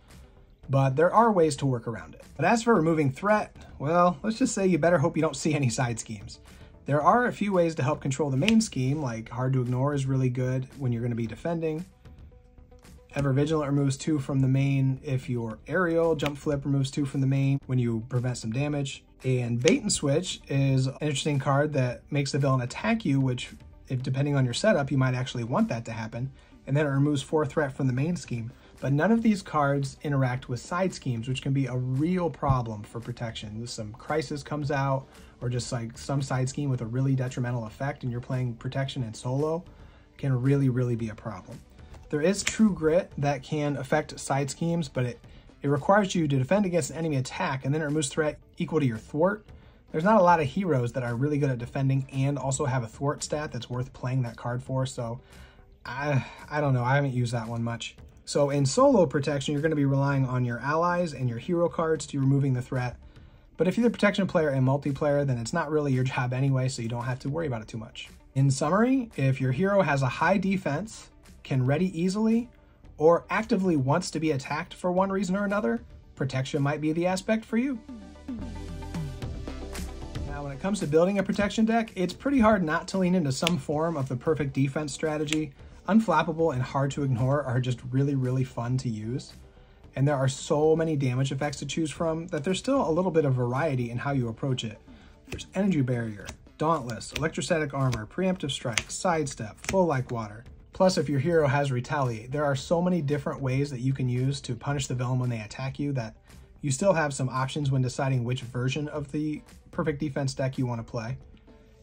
[SPEAKER 1] but there are ways to work around it. But as for removing threat, well, let's just say you better hope you don't see any side schemes. There are a few ways to help control the main scheme, like Hard to Ignore is really good when you're going to be defending. Ever Vigilant removes two from the main if your aerial. Jump Flip removes two from the main when you prevent some damage. And Bait and Switch is an interesting card that makes the villain attack you, which, if, depending on your setup, you might actually want that to happen. And then it removes four threat from the main scheme. But none of these cards interact with side schemes, which can be a real problem for protection. Some crisis comes out, or just like some side scheme with a really detrimental effect, and you're playing protection in solo, can really, really be a problem. There is True Grit that can affect side schemes, but it, it requires you to defend against an enemy attack, and then it removes threat equal to your thwart. There's not a lot of heroes that are really good at defending and also have a thwart stat that's worth playing that card for, so I, I don't know. I haven't used that one much. So in solo protection, you're going to be relying on your allies and your hero cards to removing the threat. But if you're the protection player in multiplayer, then it's not really your job anyway, so you don't have to worry about it too much. In summary, if your hero has a high defense, can ready easily, or actively wants to be attacked for one reason or another, protection might be the aspect for you. Now, when it comes to building a protection deck, it's pretty hard not to lean into some form of the perfect defense strategy. Unflappable and hard to ignore are just really, really fun to use. And there are so many damage effects to choose from that there's still a little bit of variety in how you approach it. There's Energy Barrier, Dauntless, Electrostatic Armor, Preemptive Strike, Sidestep, Flow Like Water. Plus, if your hero has Retaliate, there are so many different ways that you can use to punish the villain when they attack you that you still have some options when deciding which version of the perfect defense deck you want to play.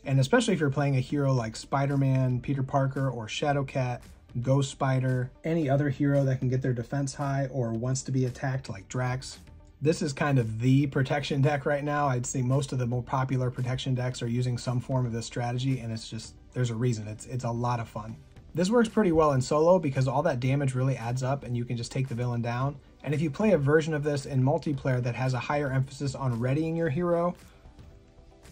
[SPEAKER 1] And especially if you're playing a hero like Spider-Man, Peter Parker, or Shadowcat, Ghost Spider, any other hero that can get their defense high or wants to be attacked like Drax. This is kind of the protection deck right now. I'd say most of the more popular protection decks are using some form of this strategy and it's just, there's a reason. It's, it's a lot of fun. This works pretty well in solo because all that damage really adds up and you can just take the villain down. And if you play a version of this in multiplayer that has a higher emphasis on readying your hero,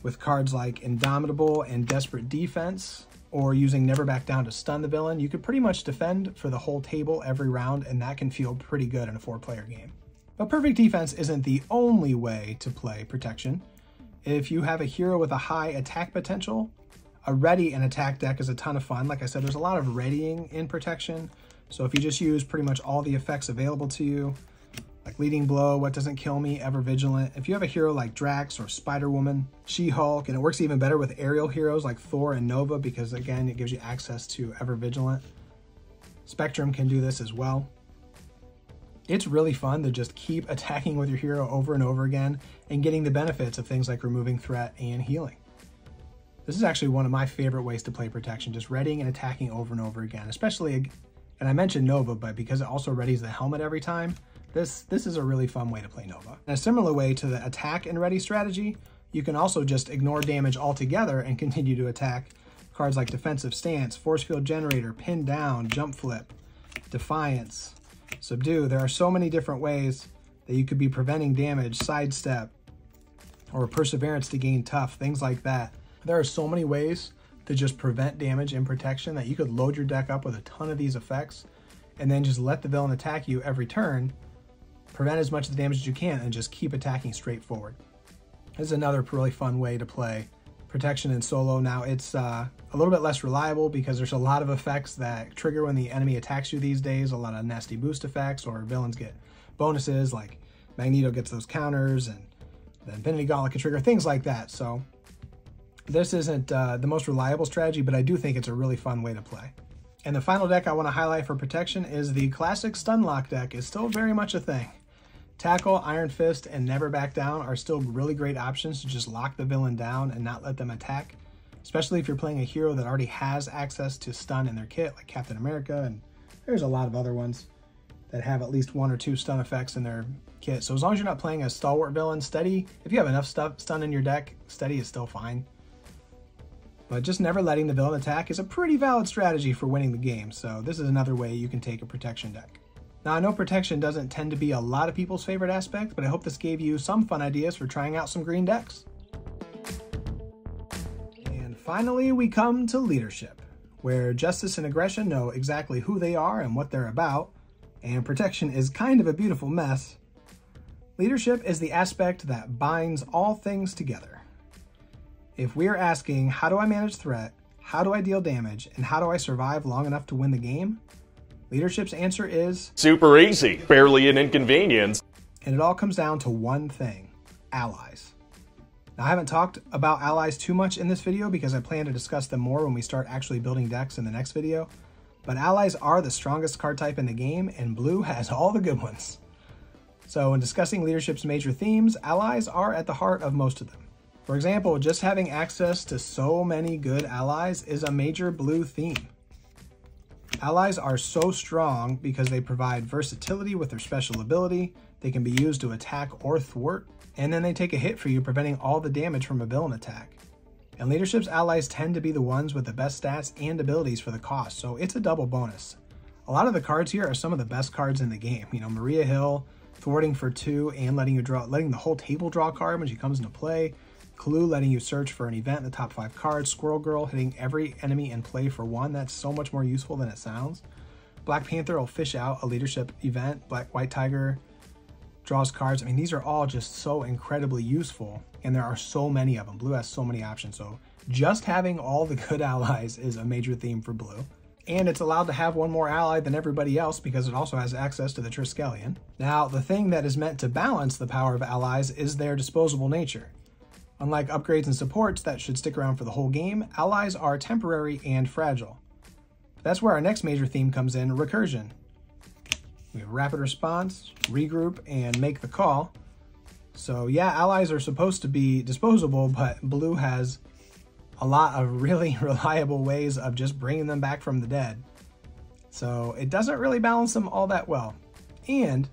[SPEAKER 1] with cards like Indomitable and Desperate Defense, or using Never Back Down to stun the villain, you could pretty much defend for the whole table every round, and that can feel pretty good in a four-player game. But Perfect Defense isn't the only way to play Protection. If you have a hero with a high attack potential, a ready and attack deck is a ton of fun. Like I said, there's a lot of readying in Protection, so if you just use pretty much all the effects available to you, like Leading Blow, What Doesn't Kill Me, Ever Vigilant. If you have a hero like Drax or Spider-Woman, She-Hulk, and it works even better with aerial heroes like Thor and Nova because again, it gives you access to Ever Vigilant. Spectrum can do this as well. It's really fun to just keep attacking with your hero over and over again and getting the benefits of things like removing threat and healing. This is actually one of my favorite ways to play protection, just readying and attacking over and over again, especially, and I mentioned Nova, but because it also readies the helmet every time, this, this is a really fun way to play Nova. In a similar way to the attack and ready strategy, you can also just ignore damage altogether and continue to attack cards like Defensive Stance, Force Field Generator, Pin Down, Jump Flip, Defiance, Subdue. There are so many different ways that you could be preventing damage, Sidestep, or Perseverance to gain Tough, things like that. There are so many ways to just prevent damage and protection that you could load your deck up with a ton of these effects and then just let the villain attack you every turn prevent as much of the damage as you can, and just keep attacking straight forward. This is another really fun way to play protection in solo. Now it's uh, a little bit less reliable because there's a lot of effects that trigger when the enemy attacks you these days, a lot of nasty boost effects, or villains get bonuses like Magneto gets those counters and the Infinity Gauntlet can trigger, things like that. So this isn't uh, the most reliable strategy, but I do think it's a really fun way to play. And the final deck I want to highlight for protection is the classic Stunlock deck is still very much a thing. Tackle, Iron Fist, and Never Back Down are still really great options to just lock the villain down and not let them attack, especially if you're playing a hero that already has access to stun in their kit, like Captain America, and there's a lot of other ones that have at least one or two stun effects in their kit. So as long as you're not playing a stalwart villain, Steady, if you have enough stuff stun in your deck, Steady is still fine. But just never letting the villain attack is a pretty valid strategy for winning the game, so this is another way you can take a protection deck. Now I know protection doesn't tend to be a lot of people's favorite aspect, but I hope this gave you some fun ideas for trying out some green decks. And finally we come to leadership, where justice and aggression know exactly who they are and what they're about, and protection is kind of a beautiful mess. Leadership is the aspect that binds all things together. If we are asking, how do I manage threat, how do I deal damage, and how do I survive long enough to win the game, Leadership's answer is
[SPEAKER 2] super easy, barely an inconvenience.
[SPEAKER 1] And it all comes down to one thing allies. Now, I haven't talked about allies too much in this video because I plan to discuss them more when we start actually building decks in the next video. But allies are the strongest card type in the game, and blue has all the good ones. So, in discussing leadership's major themes, allies are at the heart of most of them. For example, just having access to so many good allies is a major blue theme. Allies are so strong because they provide versatility with their special ability, they can be used to attack or thwart, and then they take a hit for you, preventing all the damage from a villain attack. And Leadership's allies tend to be the ones with the best stats and abilities for the cost, so it's a double bonus. A lot of the cards here are some of the best cards in the game. You know, Maria Hill, thwarting for two and letting you draw, letting the whole table draw a card when she comes into play. Kaluu letting you search for an event in the top five cards. Squirrel Girl hitting every enemy in play for one. That's so much more useful than it sounds. Black Panther will fish out a leadership event. Black White Tiger draws cards. I mean, these are all just so incredibly useful, and there are so many of them. Blue has so many options, so just having all the good allies is a major theme for blue. And it's allowed to have one more ally than everybody else because it also has access to the Triskelion. Now, the thing that is meant to balance the power of allies is their disposable nature. Unlike upgrades and supports that should stick around for the whole game, allies are temporary and fragile. That's where our next major theme comes in, recursion. We have rapid response, regroup, and make the call. So yeah, allies are supposed to be disposable, but blue has a lot of really reliable ways of just bringing them back from the dead. So it doesn't really balance them all that well. And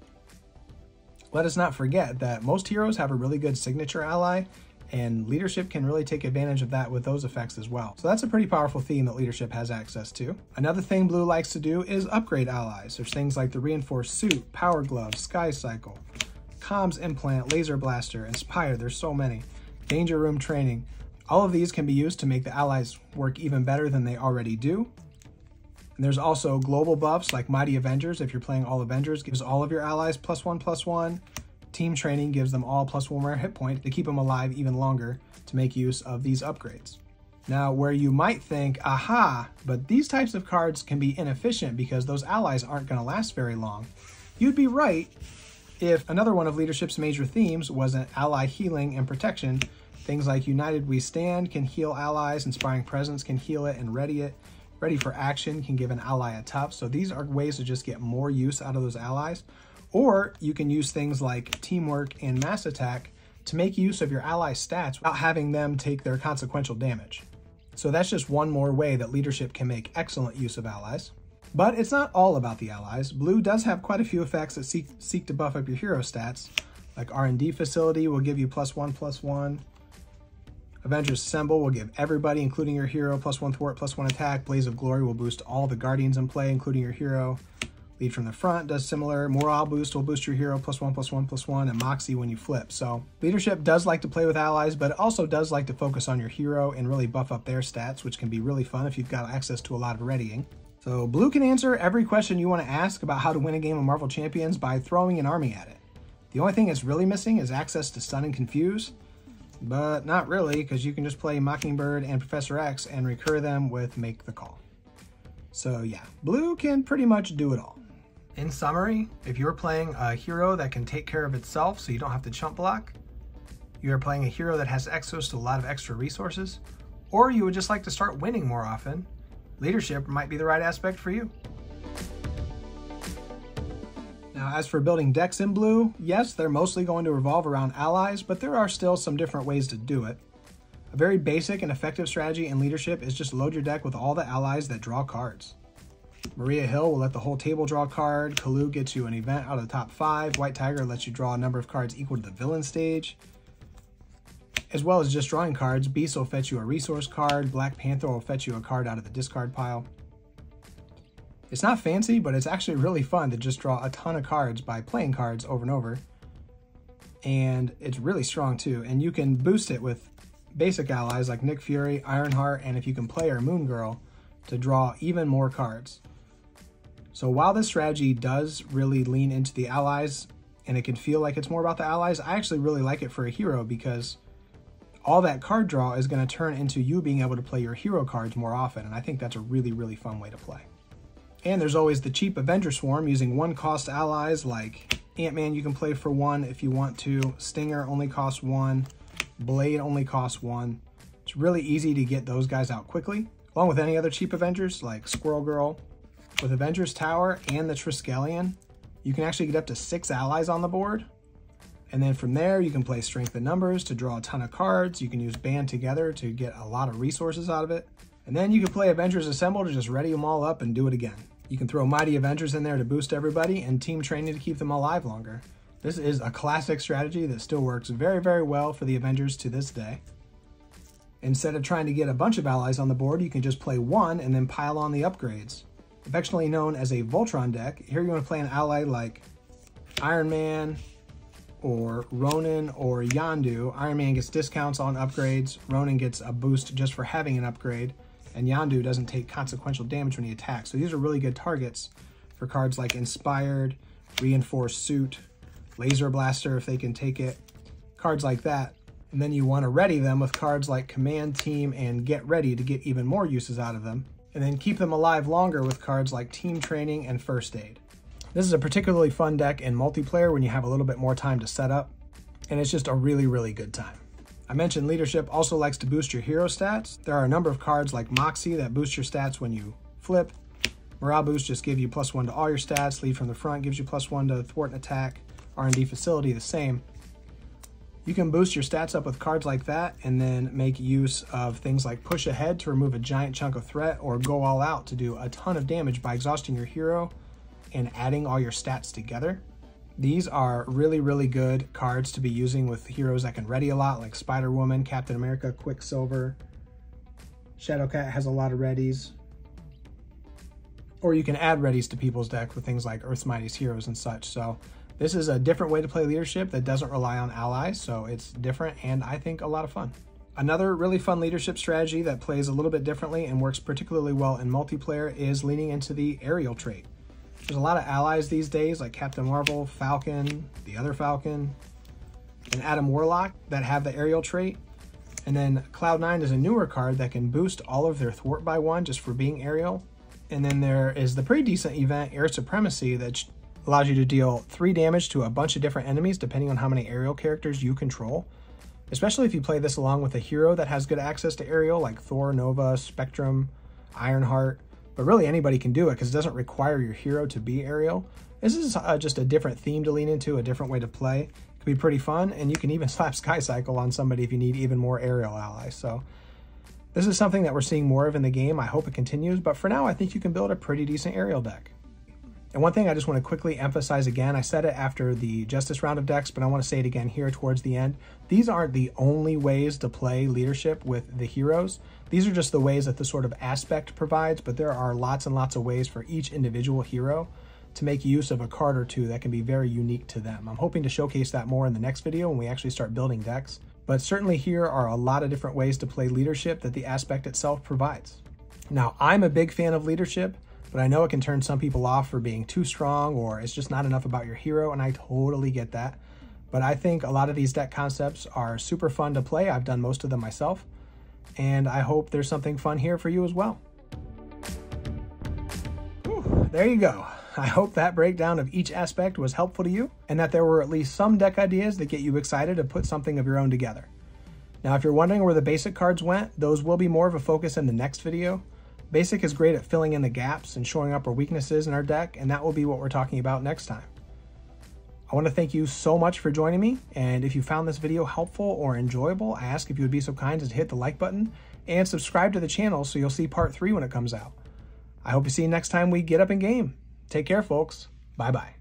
[SPEAKER 1] let us not forget that most heroes have a really good signature ally and leadership can really take advantage of that with those effects as well. So that's a pretty powerful theme that leadership has access to. Another thing blue likes to do is upgrade allies. There's things like the reinforced suit, power glove, sky cycle, comms implant, laser blaster, inspire, there's so many. Danger room training. All of these can be used to make the allies work even better than they already do. And there's also global buffs like Mighty Avengers. If you're playing all Avengers, gives all of your allies plus one, plus one. Team training gives them all plus one more hit point to keep them alive even longer to make use of these upgrades. Now, where you might think, aha, but these types of cards can be inefficient because those allies aren't going to last very long, you'd be right if another one of leadership's major themes was an ally healing and protection. Things like United We Stand can heal allies, Inspiring Presence can heal it and ready it, Ready for Action can give an ally a tough. So these are ways to just get more use out of those allies. Or you can use things like teamwork and mass attack to make use of your ally stats without having them take their consequential damage. So that's just one more way that leadership can make excellent use of allies. But it's not all about the allies. Blue does have quite a few effects that seek, seek to buff up your hero stats, like R&D Facility will give you plus one, plus one. Avengers Assemble will give everybody, including your hero, plus one thwart, plus one attack. Blaze of Glory will boost all the Guardians in play, including your hero. Lead from the front does similar. Morale boost will boost your hero plus one, plus one, plus one, and Moxie when you flip. So leadership does like to play with allies, but it also does like to focus on your hero and really buff up their stats, which can be really fun if you've got access to a lot of readying. So blue can answer every question you want to ask about how to win a game of Marvel Champions by throwing an army at it. The only thing it's really missing is access to stun and confuse, but not really, because you can just play Mockingbird and Professor X and recur them with Make the Call. So yeah, blue can pretty much do it all. In summary, if you're playing a hero that can take care of itself so you don't have to chump block, you're playing a hero that has access to a lot of extra resources, or you would just like to start winning more often, leadership might be the right aspect for you. Now, as for building decks in blue, yes, they're mostly going to revolve around allies, but there are still some different ways to do it. A very basic and effective strategy in leadership is just load your deck with all the allies that draw cards. Maria Hill will let the whole table draw a card. Kaluu gets you an event out of the top five. White Tiger lets you draw a number of cards equal to the villain stage. As well as just drawing cards, Beast will fetch you a resource card. Black Panther will fetch you a card out of the discard pile. It's not fancy, but it's actually really fun to just draw a ton of cards by playing cards over and over. And it's really strong too. And you can boost it with basic allies like Nick Fury, Ironheart, and if you can play her Moon Girl to draw even more cards. So while this strategy does really lean into the allies and it can feel like it's more about the allies, I actually really like it for a hero because all that card draw is going to turn into you being able to play your hero cards more often. And I think that's a really, really fun way to play. And there's always the cheap Avenger Swarm using one cost allies like Ant-Man you can play for one if you want to. Stinger only costs one. Blade only costs one. It's really easy to get those guys out quickly, along with any other cheap Avengers like Squirrel Girl, with Avengers Tower and the Triskelion, you can actually get up to six allies on the board. And then from there, you can play Strength in Numbers to draw a ton of cards. You can use Band Together to get a lot of resources out of it. And then you can play Avengers Assemble to just ready them all up and do it again. You can throw Mighty Avengers in there to boost everybody and Team Training to keep them alive longer. This is a classic strategy that still works very, very well for the Avengers to this day. Instead of trying to get a bunch of allies on the board, you can just play one and then pile on the upgrades affectionately known as a Voltron deck. Here you want to play an ally like Iron Man or Ronan or Yondu. Iron Man gets discounts on upgrades. Ronan gets a boost just for having an upgrade. And Yondu doesn't take consequential damage when he attacks. So these are really good targets for cards like Inspired, Reinforced Suit, Laser Blaster if they can take it, cards like that. And then you want to ready them with cards like Command Team and Get Ready to get even more uses out of them. And then keep them alive longer with cards like Team Training and First Aid. This is a particularly fun deck in multiplayer when you have a little bit more time to set up, and it's just a really, really good time. I mentioned leadership also likes to boost your hero stats. There are a number of cards like Moxie that boost your stats when you flip. Morale Boost just give you plus one to all your stats. Lead from the front gives you plus one to thwart an attack. R&D Facility the same. You can boost your stats up with cards like that and then make use of things like Push Ahead to remove a giant chunk of threat or Go All Out to do a ton of damage by exhausting your hero and adding all your stats together. These are really, really good cards to be using with heroes that can ready a lot, like Spider-Woman, Captain America, Quicksilver. Shadowcat has a lot of readies. Or you can add readies to people's deck with things like Earth's Mightiest Heroes and such. So this is a different way to play leadership that doesn't rely on allies, so it's different and I think a lot of fun. Another really fun leadership strategy that plays a little bit differently and works particularly well in multiplayer is leaning into the aerial trait. There's a lot of allies these days, like Captain Marvel, Falcon, the other Falcon, and Adam Warlock that have the aerial trait. And then Cloud9 is a newer card that can boost all of their thwart by one just for being aerial. And then there is the pretty decent event, Air Supremacy, that allows you to deal three damage to a bunch of different enemies depending on how many aerial characters you control. Especially if you play this along with a hero that has good access to aerial, like Thor, Nova, Spectrum, Ironheart, but really anybody can do it because it doesn't require your hero to be aerial. This is uh, just a different theme to lean into, a different way to play. It can be pretty fun, and you can even slap Sky Cycle on somebody if you need even more aerial allies. So this is something that we're seeing more of in the game. I hope it continues, but for now, I think you can build a pretty decent aerial deck. And one thing I just want to quickly emphasize again, I said it after the Justice round of decks, but I want to say it again here towards the end. These aren't the only ways to play leadership with the heroes. These are just the ways that the sort of aspect provides, but there are lots and lots of ways for each individual hero to make use of a card or two that can be very unique to them. I'm hoping to showcase that more in the next video when we actually start building decks. But certainly here are a lot of different ways to play leadership that the aspect itself provides. Now, I'm a big fan of leadership, but I know it can turn some people off for being too strong or it's just not enough about your hero, and I totally get that. But I think a lot of these deck concepts are super fun to play. I've done most of them myself, and I hope there's something fun here for you as well. Whew, there you go. I hope that breakdown of each aspect was helpful to you, and that there were at least some deck ideas that get you excited to put something of your own together. Now, if you're wondering where the basic cards went, those will be more of a focus in the next video. Basic is great at filling in the gaps and showing up our weaknesses in our deck, and that will be what we're talking about next time. I want to thank you so much for joining me, and if you found this video helpful or enjoyable, I ask if you would be so kind as to hit the like button and subscribe to the channel so you'll see part 3 when it comes out. I hope to see you next time we get up in game. Take care, folks. Bye-bye.